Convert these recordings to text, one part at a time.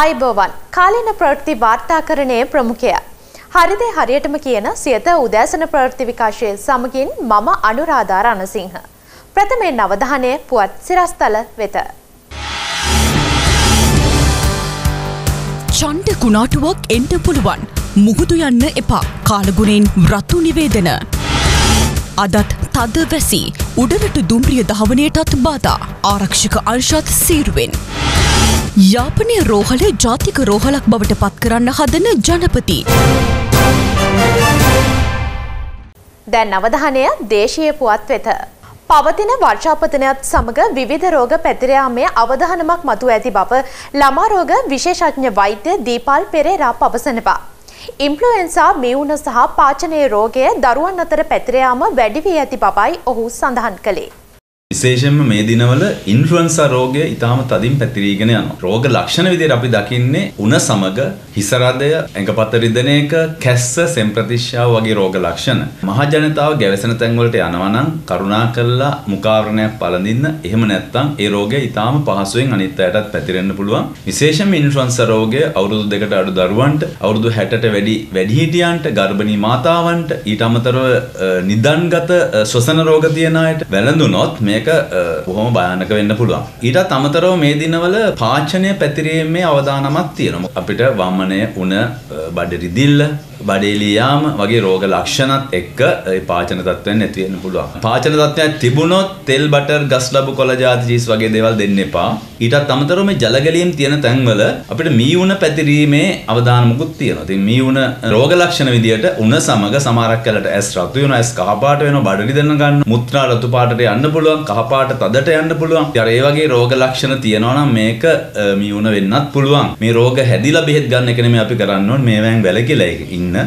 ආයිබෝවන් කාලීන ප්‍රවෘත්ති වාර්තාකරණයේ ප්‍රමුඛය. හරිදේ හරියටම කියන සියත උදෑසන ප්‍රවෘත්ති විකාශය සමගින් මම අනුරාධා රණසිංහ. ප්‍රථමයෙන් අවධානය පුවත් සිරස්තල වෙත. චණ්ඩ කුණාටුවක් එන්ට පුළුවන්. මුහුදු යන්න එපා කාලගුණෙන් රතු නිවේදන. අදත් තද වැසි උඩරට දුම්රිය දහවනයටත් බාධා ආරක්ෂක අංශත් සීරුවෙන්. යාපනය රෝහල ජාතික රෝහලක් බවට පත් කරන්න හදන ජනපති. දැන් අවධානය දේශීය පුවත් වෙත. පවතින වර්ෂාපතනයත් සමග විවිධ රෝග පැතිරයාමේ අවධානමක් මතු ඇති බව ළමාරෝග විශේෂඥ වෛද්‍ය දීපල් පෙරේරා පවසනවා. ඉන්ෆ්ලුවෙන්සා මියුණ සහ පාචනයේ රෝගය දරුවන් අතර පැතිරයාම වැඩි වී ඇති බවයි ඔහු සඳහන් කළේ. විශේෂයෙන්ම මේ දිනවල ඉන්ෆ්ලුවන්සා රෝගය ඊටාම තදින් පැතිරීගෙන යනවා. රෝග ලක්ෂණ විදිහට අපි දකින්නේ උණ සමග හිස රදය, ඇඟපත රිදෙන එක, කැස්ස, සෙම්ප්‍රතිශ්‍යාව වගේ රෝග ලක්ෂණ. මහ ජනතාව ගැවසෙන තැන් වලට යනවා නම් කරුණාකරලා මුඛාවරණයක් පළඳින්න. එහෙම නැත්නම් ඒ රෝගය ඊටාම පහසුවෙන් අනිත් අයටත් පැතිරෙන්න පුළුවන්. විශේෂයෙන්ම ඉන්ෆ්ලුවන්සා රෝගය අවුරුදු දෙකට අඩු දරුවන්ට, අවුරුදු 60ට වැඩි වැඩිහිටියන්ට, ගර්භණී මාතාවන්ට, ඊට අමතරව නිදන්ගත ශ්වසන රෝග තියෙන අයට වැළඳුනොත් මේ මේක බොහොම භයානක වෙන්න පුළුවන්. ඊටත් අමතරව මේ දිනවල පාචනය පැතිරීමේ අවදානමක් තියෙනවා. අපිට වමනය උණ බඩ රිදිල්ල බඩේලී යාම වගේ රෝග ලක්ෂණත් එක්ක ඒ පාචන තත්ත්වයන් නැති වෙන්න පුළුවන්. පාචන තත්ත්වයක් තිබුණොත් තෙල් බටර් ගස් ලබු කොළ ජාති චීස් වගේ දේවල් දෙන්න එපා. ඊටත් අමතරව මේ ජලගැලීම් තියෙන තැන්වල අපිට මී උණ පැතිරීමේ අවදානමකුත් තියෙනවා. ඉතින් මී උණ රෝග ලක්ෂණ විදියට උණ සමග සමහරක් කලට ඇස් රතු වෙනවා, ඇස් කහපාට වෙනවා, බඩ රිදෙන්න ගන්න, මුත්‍රා රතු පාටට යන්න පුළුවන්, කහපාට තදට යන්න පුළුවන්. ඉතින් ඒ වගේ රෝග ලක්ෂණ තියෙනවා නම් මේක මී උණ වෙන්නත් පුළුවන්. මේ රෝග හැදිලා බෙහෙත් ගන්න එක නෙමෙයි අපි කරන්න ඕනේ. මේවෙන් වැළකීලා ඉන්න ඉන්න.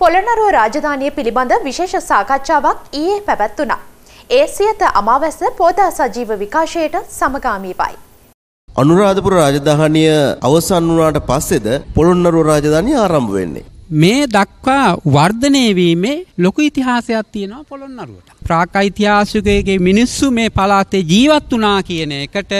පොළොන්නරුව රාජධානිය පිළිබඳ විශේෂ සාකච්ඡාවක් ඊයේ පැවැත්වුණා. ඒ සියත අමාවැස පෝදා සජීව විකාශයට සමගාමීවයි. අනුරාධපුර රාජධානිය අවසන් වුණාට පස්සේද පොළොන්නරුව රාජධානිය ආරම්භ වෙන්නේ. මේ දක්වා වර්ධනය වීමේ ලොකු ඉතිහාසයක් තියෙනවා පොළොන්නරුවට. ප්‍රාකයිතිහාසිකයගේ මිනිස්සු මේ පළාතේ ජීවත් වුණා කියන එකට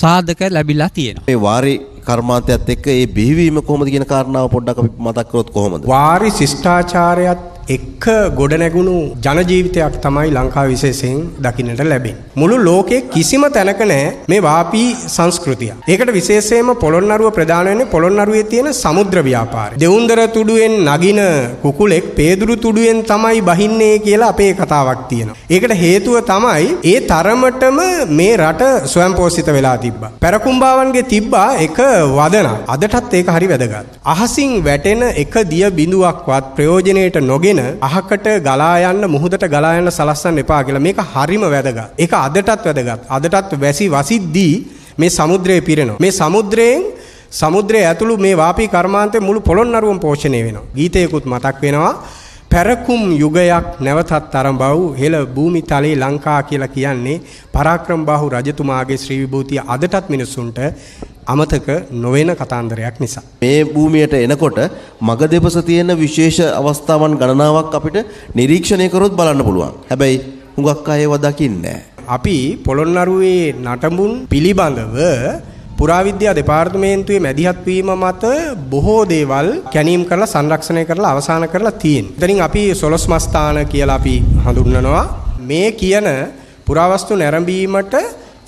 සාධක ලැබිලා තියෙනවා. මේ වාරි කර්මාන්තයත් එක්ක ඒ බිහිවීම කොහොමද කියන කාරණාව පොඩ්ඩක් අපි මතක් කරොත් කොහොමද? වාරි ශිෂ්ටාචාරයත් එක්ක ගොඩනැගුණු ජනජීවිතයක් තමයි ලංකාව විශේෂයෙන් දකින්නට ලැබෙන්නේ. මුළු ලෝකේ කිසිම තැනක නැහැ මේ වාපී සංස්කෘතිය. ඒකට විශේෂයෙන්ම පොළොන්නරුව ප්‍රධාන වෙන්නේ පොළොන්නරුවේ තියෙන සමුද්‍ර ව්‍යාපාරය. දෙවුන්දර තුඩුවෙන් නගින කුකුලෙක් පේදුරු තුඩුවෙන් තමයි බහින්නේ කියලා අපේ කතාවක් තියෙනවා. ඒකට හේතුව තමයි ඒ තරමටම මේ රට ස්වයංපෝෂිත වෙලා තිබ්බා. පැරකුම්බාවන්ගේ තිබ්බා එක වදනක්. අදටත් ඒක හරි වැදගත්. අහසින් වැටෙන එක දිය බිඳුවක්වත් ප්‍රයෝජනෙට නොගෙන අරගෙන අහකට ගලා යන්න මුහුදට ගලා යන්න සලස්සන්න එපා කියලා. මේක හරිම වැදගත්. ඒක අදටත් වැදගත්. අදටත් වැසි වසිද්දී මේ සමුද්‍රය පිරෙනවා. මේ සමුද්‍රයෙන් සමුද්‍රය ඇතුළු මේ වාපී කර්මාන්තේ මුළු පොළොන්නරුවම පෝෂණය වෙනවා. ගීතයකුත් මතක් වෙනවා. පැරකුම් යුගයක් නැවතත් අරඹව් හෙළ භූමි තලයේ ලංකා කියලා කියන්නේ පරාක්‍රම බාහු රජතුමාගේ ශ්‍රී විභූතිය අදටත් මිනිසුන්ට අමතක නොවන කතාන්දරයක් නිසා. මේ භූමියට එනකොට මග දෙපස තියෙන විශේෂ අවස්ථාවන් ගණනාවක් අපිට නිරීක්ෂණය කරොත් බලන්න පුළුවන්. හැබැයි හුඟක් අය ඒවා දකින්නේ අපි පොළොන්නරුවේ නටඹුන් පිළිබඳව පුරාවිද්‍යා දෙපාර්තමේන්තුවේ මැදිහත් වීම මත බොහෝ දේවල් කැනීම් කරලා සංරක්ෂණය කරලා අවසන් කරලා තියෙනවා. එතනින් අපි සොලොස් මස්ථාන කියලා අපි හඳුන්වනවා. මේ කියන පුරාවස්තු නැරඹීමට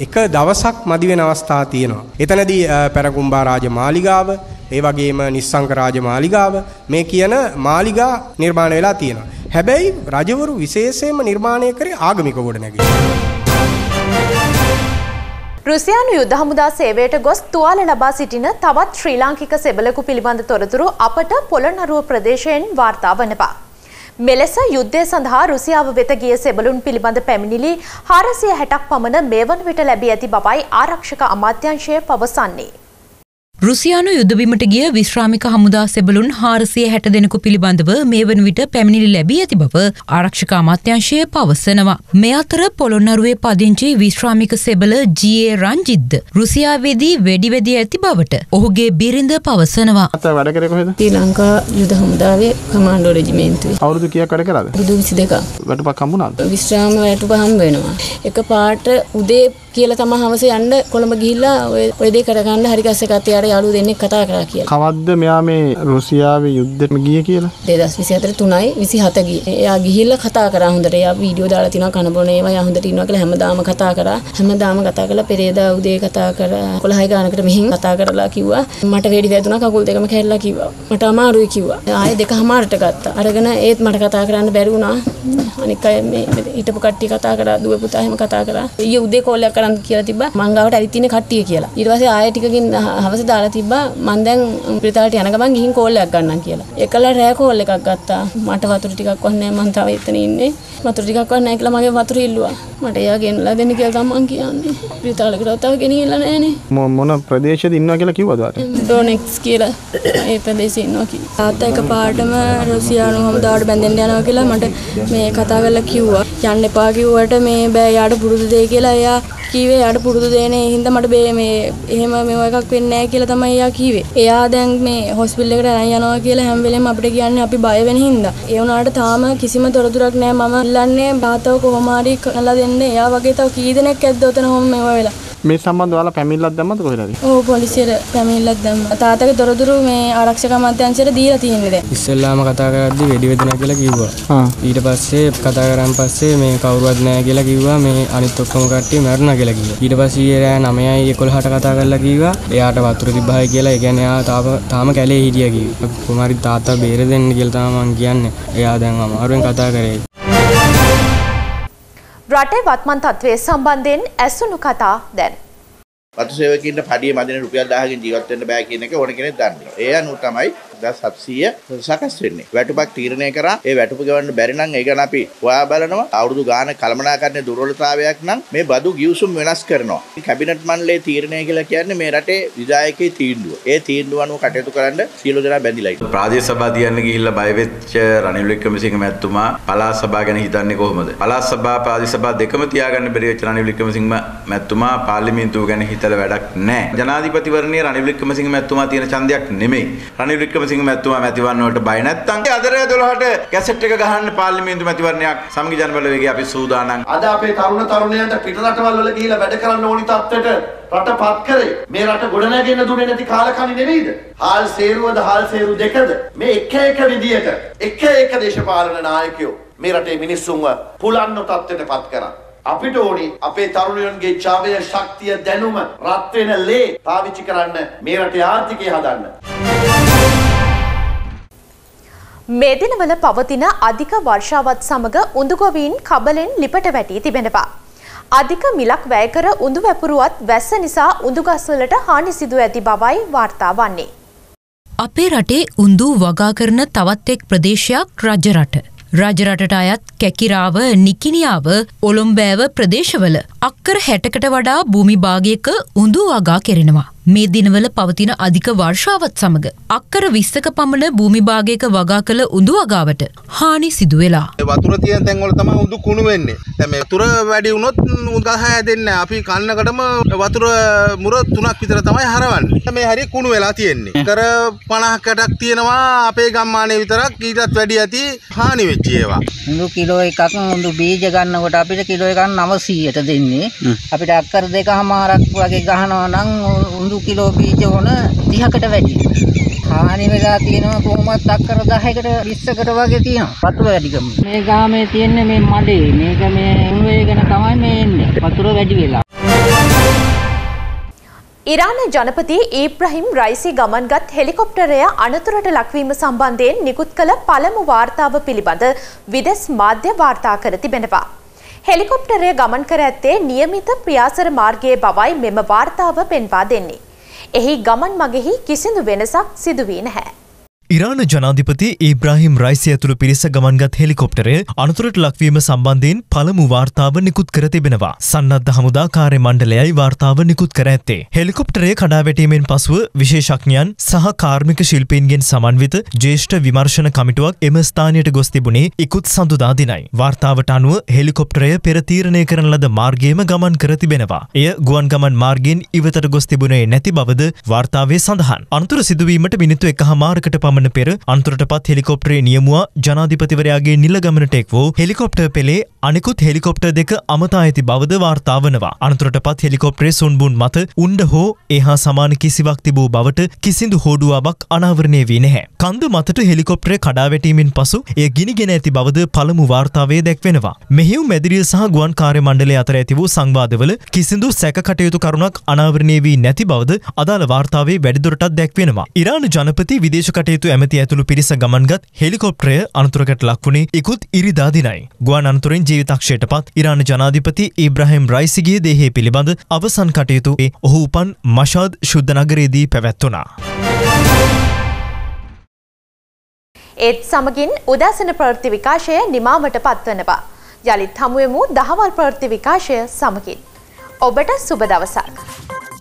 එක දවසක් මදි වෙන අවස්ථා තියෙනවා. එතනදී පැරකුම්බා රාජ මාලිගාව, ඒ වගේම නිස්සංක රාජ මාලිගාව මේ කියන මාලිගා නිර්මාණය වෙලා තියෙනවා. හැබැයි රජවරු විශේෂයෙන්ම නිර්මාණය කරේ ආගමික ගොඩනැගිලි. රුසියානු යුද්ධ හමුදා සේවයට ගොස් තුවාල ලබා සිටින තවත් ශ්‍රී ලාංකික සෙබලකු පිළිබඳ තොරතුරු අපට පොළොන්නරුව ප්‍රදේශයෙන් වාර්තා වනවා. මෙලෙස යුද්ධය සඳහා රුසියාව වෙත ගිය සෙබළුන් පිළිබඳ පැමිණිලි 460ක් පමණ මේ වන විට ලැබී ඇති බවයි ආරක්ෂක අමාත්‍යංශය පවසන්නේ. රුසියානු යුද්ධබිමට ගිය විශ්‍රාමික හමුදා සෙබළුන් හාරසිය හැට දෙනෙකු පිළිබඳව මේ වන විට පැමිණිලි ලැබී ඇති බව ආරක්ෂක අමාත්‍යංශය පවසනවා. මේ අතර පොළොන්නරුවේ පදිංචි විශ්‍රාමික සෙබල ජයේ රංජිද්ද රුසියාවේදී වෙඩිවෙදී ඇති බවට ඔහුගේ බිරිඳ පවසනවා. අත වැඩ කරේ කොහෙද? ශ්‍රී ලංකා යුද හමුදාවේ කමාන්ඩෝ රෙජිමේන්තුවේ. අවුරුදු කීයක් වැඩ කළාද? අවුරුදු 22ක්. වැටුපක් හම්බුණාද? විශ්‍රාම වැටුප හම්බ වෙනවා. එක පාට උදේ කියලා තමයි හවස යන්න කොළඹ ගිහිල්ලා ඔය දේ කරගන්න හරි ගස්ස එකත් එයාට යාළුවෝ දෙන්නෙක් කතා කරා කියලා. කවද්ද මෙයා මේ රුසියාවේ යුද්ධෙටම ගිය කියලා 2024 3යි 27 ගියේ. එයා ගිහිල්ලා කතා කරා හොඳට. එයා වීඩියෝ දාලා තිනවා කන බොන ඒවා එයා හොඳට ඉන්නවා කියලා හැමදාම කතා කරා. හැමදාම කතා කරලා පෙරේදා උදේ කතා කරා. 11 ගානකට මෙහින් කතා කරලා කිව්වා. මට වේඩි වැදුනා කකුල් දෙකම කැඩලා කිව්වා. මට අමාරුයි කිව්වා. ආයේ දෙකමාරට ගත්තා. අරගෙන ඒත් මට කතා කරන්න බැරි වුණා. අනික අය මේ හිටපු කට්ටිය කතා කරා දුව පුතා එහෙම කතා කරා. ඊයේ උදේ කෝල් එකක් කරන් කියලා තිබ්බා. මං ගාවට ඇවිත් ඉන්නේ කට්ටිය කියලා. ඊට පස්සේ ආයෙ ටිකකින් හවස දාලා තිබ්බා. මං දැන් පිටාලට යන ගමන් ගිහින් කෝල් එකක් ගන්නම් කියලා. එකලා රෑ කෝල් එකක් ගත්තා. මට වතුර ටිකක් වන්නේ මං තව එතන ඉන්නේ. වතුර ටිකක් වන්නේ නැහැ කියලා මගේ වතුර ඉල්ලුවා. මට එයා ගෙනලා දෙන්න කියලා තමයි කියන්නේ. පිටාලකට තව ගෙනිහිල්ලා නැහනේ. මො- මොන ප්‍රදේශයද ඉන්නවා කියලා කිව්වද ඔයාලට? ඩෝනෙක්ස් කියලා ඒ ප්‍රදේශේ ඉන්නවා කියලා. තාත්තා එකපාරටම රුසියානු හමුදාවට බැඳෙන්න යනවා කියලා මට මේ කතා කරලා කිව්වා. යන්න එපා කිව්වට මේ බෑ යාට පුරුදු දෙයි කියලා එයා කීවේ යාට පුරුදු දෙන්නේ හින්දා මට බේ මේ එහෙම මේව එකක් වෙන්නේ නැහැ කියලා තමයි එයා කීවේ. එයා දැන් මේ හොස්පිටල් එකට අරන් යනවා කියලා හැම වෙලෙම අපිට කියන්නේ අපි බය වෙන හින්දා. ඒ වුණාට තාම කිසිම තොරතුරක් නැහැ. මම ඉල්ලන්නේ බාතව කොහොම හරි කරලා දෙන්න. එයා වගේ තව කී දෙනෙක් ඇද්ද ඔතන හොම මේව වෙලා. මේ සම්බන්ධව ඔයාලා පැමිණිල්ලක් දැම්මද කොහෙද? ඕ පොලිසියට පැමිණිල්ලක් දැම්මා. තාත්තගේ තොරතුරු මේ ආරක්ෂක අමාත්‍යාංශයට දීලා තියෙන්නේ දැන්. ඉස්සෙල්ලාම කතා කරද්දි වෙඩි වෙදෙනවා කියලා කිව්වා. ඊට පස්සේ කතා කරන් පස්සේ මේ කවුරුවත් නැහැ කියලා කිව්වා මේ අනිත් ඔක්කොම කට්ටිය මැරුණා කියලා කිව්වා. ඊට පස්සේ ඊයේ රෑ 9යි 11ට කතා කරලා කිව්වා එයාට වතුර තිබ්බහයි කියලා. ඒ කියන්නේ එයා තාම තාම කැලේ හිටියා කිව්වා. කුමාරි තාත්තා බේර දෙන්න කියලා තමයි මං කියන්නේ. එයා දැන් අමාරුවෙන් කතා කරේ. රටේ වත්මන් තත්ත්වය සම්බන්ධයෙන් ඇසුණු කතා දැන්. වතු සේවකින්ට පඩිය මදින රුපියල් 1000කින් ජීවත් වෙන්න බෑ කියන එක ඕන කෙනෙක් දන්නවා. ඒ අනුව තමයි 1700 සකස් වෙන්නේ. වැටුපක් තීරණය කරා ඒ වැටුප ගෙවන්න බැරි නම් ඒ ගැන අපි හොයා බලනවා. අවුරුදු ගාන කළමනාකරණයේ දුර්වලතාවයක් නම් මේ බදු ගිවිසුම් වෙනස් කරනවා. කැබිනට් මණ්ඩලයේ තීරණය කියලා කියන්නේ මේ රටේ විධායකයේ තීන්දුව. ඒ තීන්දුව අනුව කටයුතු කරන්න සියලු දෙනා බැඳිලා ඉන්නවා. ප්‍රාදේශ සභා තියන්න ගිහිල්ලා බය වෙච්ච රනිල් වික්‍රමසිංහ මැතිතුමා පළාත් සභා ගැන හිතන්නේ කොහොමද? පළාත් සභා ප්‍රාදේශ සභා දෙකම තියාගන්න බැරි වෙච්ච රනිල් වික්‍රමසිංහ මැතිතුමා පාර්ලිමේන්තුව ගැන හිතලා වැඩක් නැහැ. ජනාධිපතිවරණයේ රනිල් වික්‍රමසිංහ මැතිතුමා තියෙන ඡන්දයක් නෙමෙයි. රනිල් වික්‍රමසිංහ මැතිතුමා මැතිවරණ වලට බය නැත්තම් අදරය 12ට කැසට් එක ගහන්න පාර්ලිමේන්තු මැතිවරණයක් සමගි ජනබලවේගයේ අපි සූදානම්. අද අපේ තරුණ තරුණයන්ට පිට රටවල් වල ගිහිල්ලා වැඩ කරන්න ඕනි තත්ත්වයට රට පත් කරේ. මේ රට ගොඩනැගෙන්න දුන්නේ නැති කාලකණි නෙවෙයිද? හාල් සේරුවද හාල් සේරු දෙකද? මේ එක එක විදියට එක එක දේශපාලන නායකයෝ මේ රටේ මිනිස්සුන්ව පුලන්න තත්ත්වයට පත් කරා. අපිට ඕනි අපේ තරුණයන්ගේ ජවය ශක්තිය දැනුම රත් වෙන ලේ පාවිච්චි කරන්න මේ රටේ ආර්ථිකය හදන්න. මේ දිනවල පවතින අධික වර්ෂාවත් සමග උඳුගොවීන් කබලෙන් ලිපට වැටී තිබෙනවා. අධික මිලක් වැය කර උඳු වැපුරුවත් වැස්ස නිසා උඳුගස්වලට හානි සිදු ඇති බවයි වාර්තා වන්නේ. අපේ රටේ උන්දූ වගා කරන තවත් එක් ප්‍රදේශයක් රජරට. රජරටට අයත් කැකිරාව නිකිනියාව ඔළොම්බෑව ප්‍රදේශවල අක්කර හැටකට වඩා භූමි භාගයක උඳු වගා කෙරෙනවා. මේ දිනවල පවතින අධික වර්ෂාවත් සමග අක්කර විස්සක පමණ භූමි භාගයක වගා කළ උඳු වගාවට හානි සිදු වෙලා. වතුර තියෙන තැන්වල තමයි උඳු කුණු වෙන්නේ. දැන් මේ වතුර වැඩි වුණොත් උගහ හැදෙන්නේ නැහැ. අපි කන්නකටම වතුර මුර තුනක් විතර තමයි හරවන්නේ. මේ හරිය කුණු වෙලා තියෙන්නේ. කර 50කටක් තියෙනවා අපේ ගම්මානේ විතරක් ඊටත් වැඩි ඇති හානි වෙච්ච ඒවා. උඳු කිලෝ එකක් උඳු බීජ ගන්නකොට අපිට කිලෝ එකක් 900ට දෙන්නේ. අපිට අක්කර දෙකමාරක් වගේ ගහනවා නම් උඳු කිලෝ බීජ ඕන 30කට වැඩි. හානි වෙලා තියෙනවා කොහොමත් අක්කර 10කට 20කට වගේ තියෙනවා. වතුර වැඩිකම. මේ ගාමේ තියෙන්නේ මේ මඩේ. මේක මේ උණුවේගෙන තමයි මේ එන්නේ. වතුර වැඩි වෙලා. ඉරාන ජනපති ඊබ්‍රහිම් රයිසි ගමන්ගත් හෙලිකොප්ටරය අනතුරට ලක්වීම සම්බන්ධයෙන් නිකුත් කළ පළමු වාර්තාව පිළිබඳ විදෙස් මාධ්‍ය වාර්තා කර තිබෙනවා. හෙලිකොප්ටරය ගමන් කර ඇත්තේ නියමිත ප්‍රියාසර මාර්ගයේ බවයි මෙම වාර්තාව පෙන්වා දෙන්නේ. එහි ගමන් මගෙහි කිසිදු වෙනසක් සිදුවී නැහැ. ඉරාන ජනාධිපති ඒබ්‍රාහිම් රයිසි ඇතුළු පිරිස ගමන්ගත් හෙලිකොප්ටරය අනතුරට ලක්වීම සම්බන්ධයෙන් පළමු වාර්තාව නිකුත් කර තිබෙනවා. සන්නද්ධ හමුදා කාර්ය මණ්ඩලයයි වාර්තාව නිකුත් කර ඇත්තේ. හෙලිකොප්ටරය කඩාවැටීමෙන් පසුව විශේෂඥයන් සහ කාර්මික ශිල්පීන්ගෙන් සමන්විත ජේෂ්ඨ විමර්ශන කමිටුවක් එම ස්ථානයට ගොස් තිබුණේ ඉකුත් සඳුදා දිනයි. වාර්තාවට අනුව හෙලිකොප්ටරය පෙර තීරණය කරන ලද මාර්ගයේම ගමන් කර තිබෙනවා. එය ගුවන් ගමන් මාර්ගයෙන් ඉවතට ගොස් තිබුණේ නැති බවද වාර්තාවේ සඳහන්. අනතුර සිදුවීමට මිනිත්තු එකහමාරකට පමණ ගමන පෙර අන්තරටපත් හෙලිකොප්ටරේ නියමුවා ජනාධිපතිවරයාගේ නිල ගමනට එක් වූ හෙලිකොප්ටර් පෙළේ අනිකුත් හෙලිකොප්ටර් දෙක අමතා ඇති බවද වාර්තා වනවා. අනතුරටපත් හෙලිකොප්ටරේ සුන්බුන් මත උණ්ඩ හෝ එහා සමාන කිසිවක් තිබූ බවට කිසිදු හෝඩුවාවක් අනාවරණය වී නැහැ. කන්ද මතට හෙලිකොප්ටරේ කඩාවැටීමෙන් පසු එය ගිනිගෙන ඇති බවද පළමු වාර්තාවේ දැක්වෙනවා. මෙහිව් මැදිරිය සහ ගුවන් කාර්ය මණ්ඩලය අතර ඇති වූ සංවාදවල කිසිදු සැක කටයුතු කරුණක් අනාවරණය වී නැති බවද අදාළ වාර්තාවේ වැඩිදුරටත් දැක්වෙනවා. ඉරාන ජනපති විදේශ කටයුතු ඇමති ඇතුළු පිරිස ගමන්ගත් හෙලිකොප්ටරය අනතුරකට ලක්වුණේ ඉකුත් ඉරිදා දිනයි. ගුවන් අනතුරෙන් ජීවිතක්ෂයට පත් ඉරාන ජනාධිපති ඉබ්‍රහිම් රයිසිගේ දේහය පිළිබඳ අවසන් කටයුතු ඔහු උපන් මශාද් ශුද්ධ නගරේදී පැවැත්වුණා. ඒත් සමගින් උදැසන ප්‍රවෘත්ති විකාශය නිමාවට පත්වනවා. යළිත් හමුවෙමු දහවල් ප්‍රවෘත්ති විකාශය සමගින්. ඔබට සුබ දවසක්.